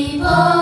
people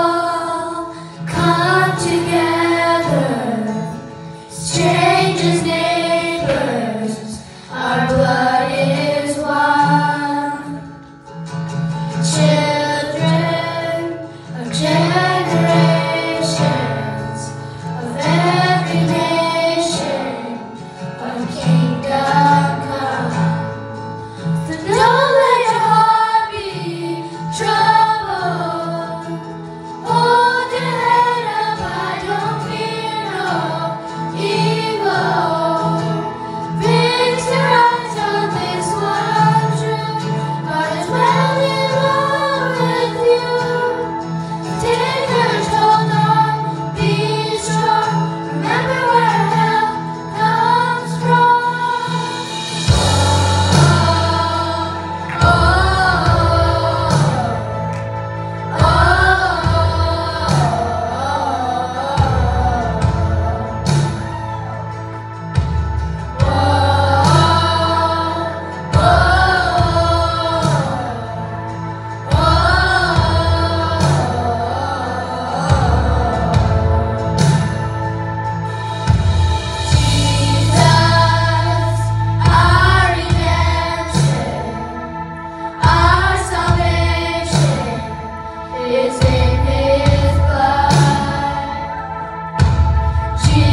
She